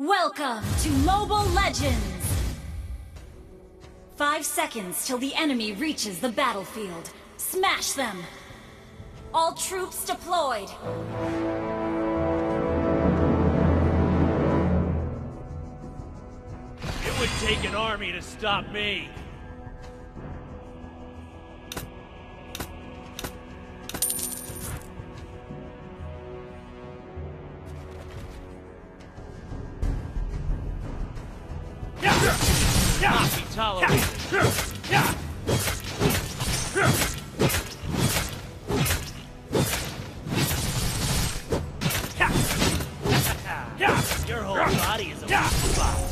Welcome to Mobile Legends! Five seconds till the enemy reaches the battlefield. Smash them! All troops deployed! It would take an army to stop me. Not. Your whole body is a weak spot.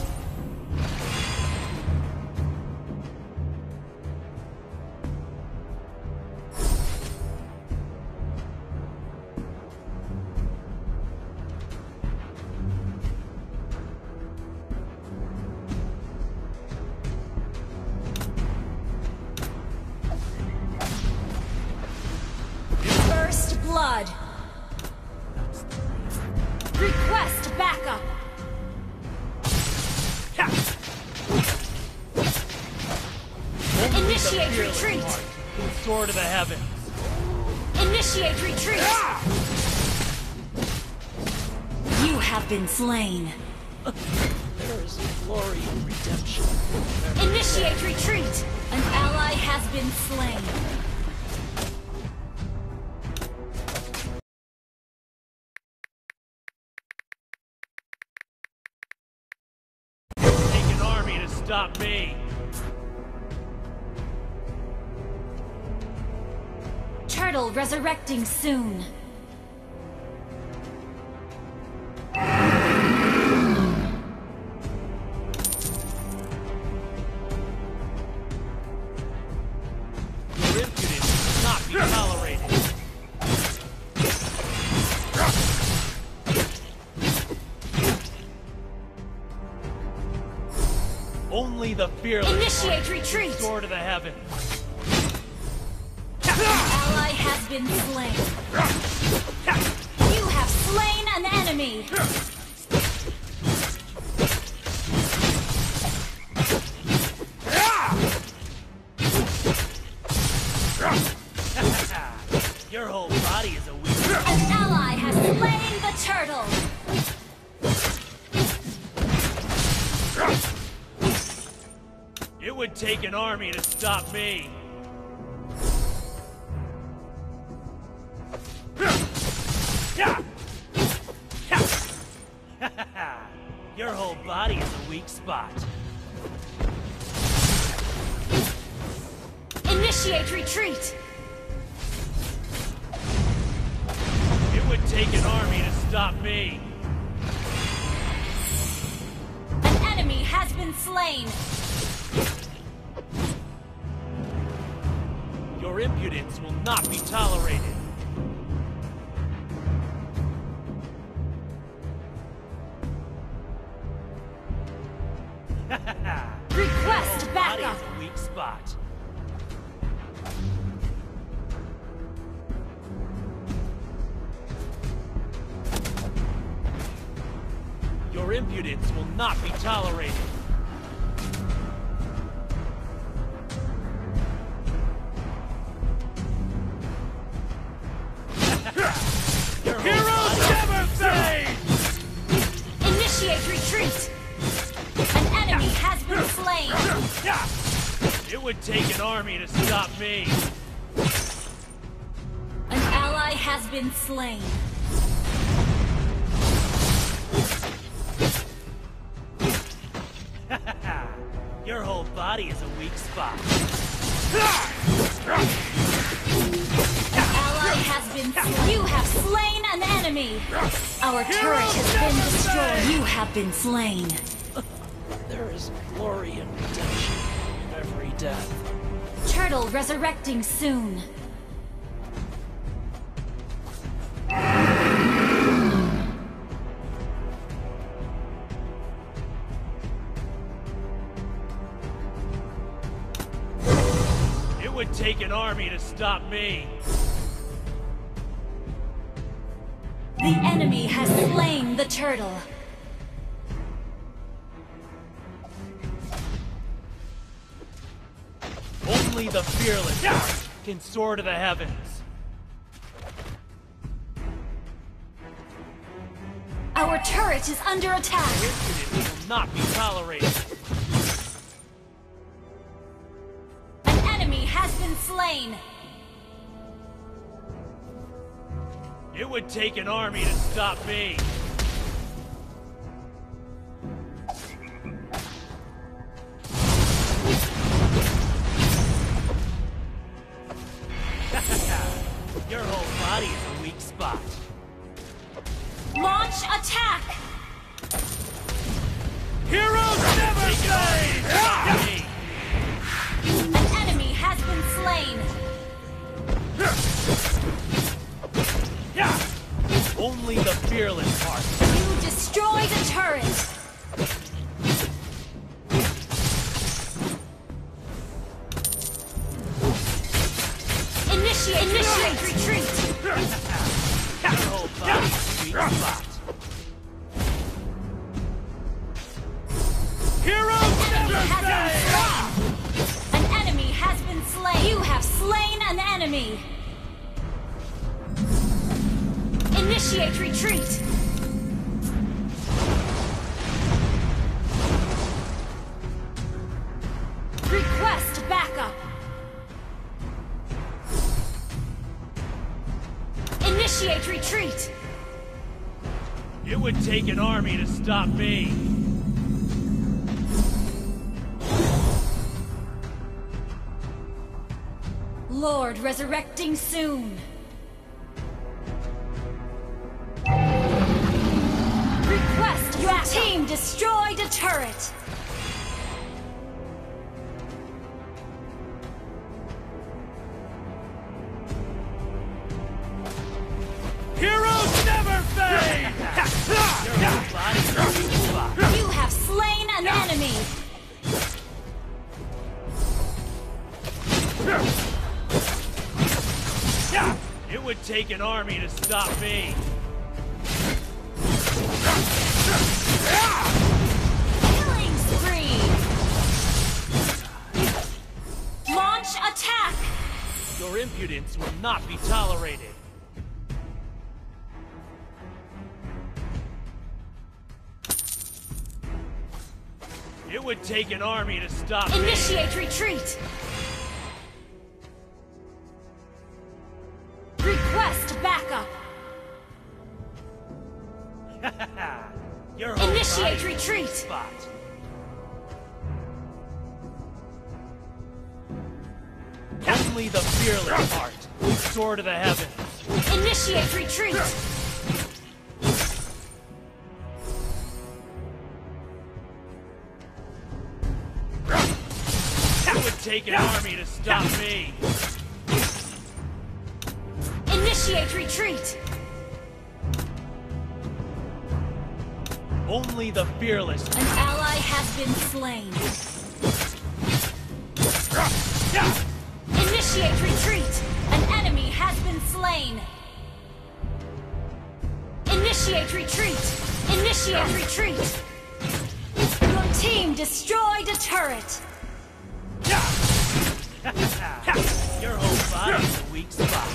Backup! Initiate retreat! Sword of the heavens. Initiate retreat! You have been slain. There is glory in redemption. Initiate retreat! An ally has been slain. Stop me. Turtle resurrecting soon. Only the fearless Initiate retreat! sword of the heavens. Ally has been slain. You have slain an enemy. Your whole body is a weak. An ally has slain the turtle. Take an army to stop me. Your whole body is a weak spot. Initiate retreat. It would take an army to stop me. An enemy has been slain. Your impudence will not be tolerated. Request Body backup. is weak spot. Your impudence will not be tolerated. Would take an army to stop me. An ally has been slain. Your whole body is a weak spot. An ally has been slain. You have slain an enemy. Our turret has been destroyed. You have been slain. There is glory in redemption death. Turtle resurrecting soon. It would take an army to stop me. The enemy has slain the turtle. Only the fearless can soar to the heavens. Our turret is under attack. It will not be tolerated. An enemy has been slain. It would take an army to stop me. Launch attack. Heroes never me! An enemy has been slain. Only the fearless heart. You destroyed a turret. Initiate, initiate retreat. Your whole body Heroes never Has been fade! slain. An enemy has been slain. You have slain an enemy. Initiate retreat. Request backup. Initiate retreat. It would take an army to stop me. Lord resurrecting soon. Request your team destroyed a turret. Take an army to stop me. Killing spree. Launch attack. Your impudence will not be tolerated. It would take an army to stop me. Initiate retreat. Spot. Only the fearless heart will soar to the heavens. Initiate retreat. It would take an army to stop me. Initiate retreat. Only the fearless. An ally has been slain. Initiate retreat. An enemy has been slain. Initiate retreat. Initiate retreat. Your team destroyed a turret. Your whole body is a weak spot.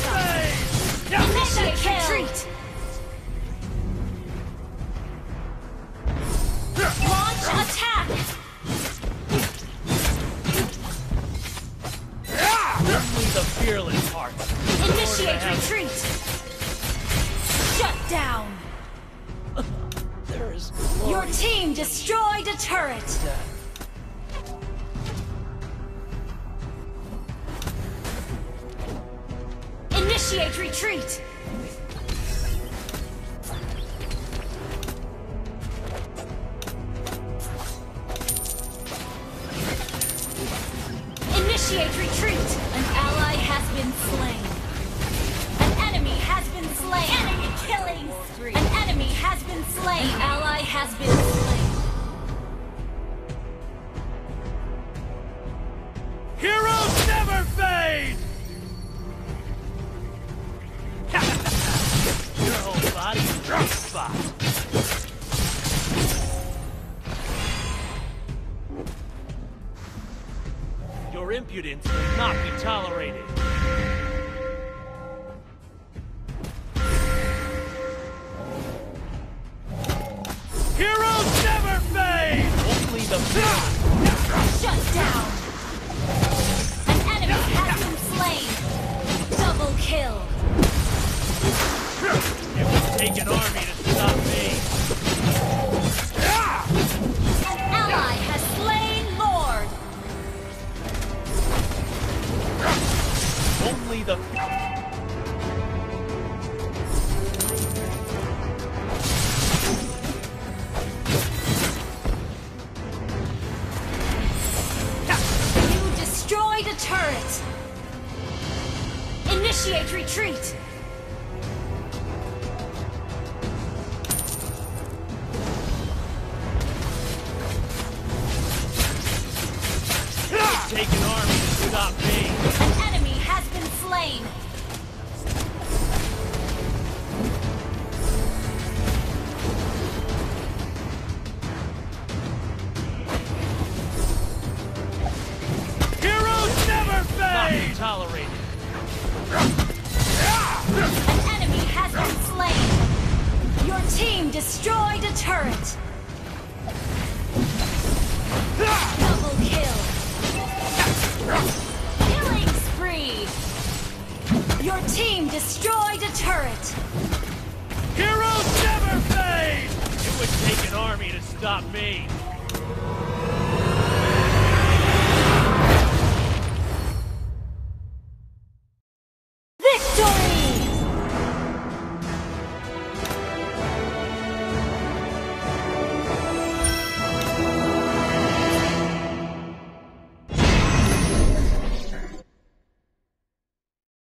Fade! Initiate retreat. Launch attack. Only the fearless heart. Initiate retreat. Shut down. There is Your team destroyed a turret. Initiate retreat. Initiate retreat. An ally has been slain. An enemy has been slain. Enemy killing spree. An enemy has been slain. An ally has been slain. Heroes never fade! Impudence will not be tolerated. Heroes never fade! Only the best. Shut down! An enemy has been slain! Double kill! It would take an army Only the You destroyed a turret! Initiate retreat! Take an army to stop me. Slain! Heroes never fade! Not tolerated. An enemy has been slain! Your team destroyed a turret! Double kill! Your team destroyed a turret! Heroes never fade! It would take an army to stop me.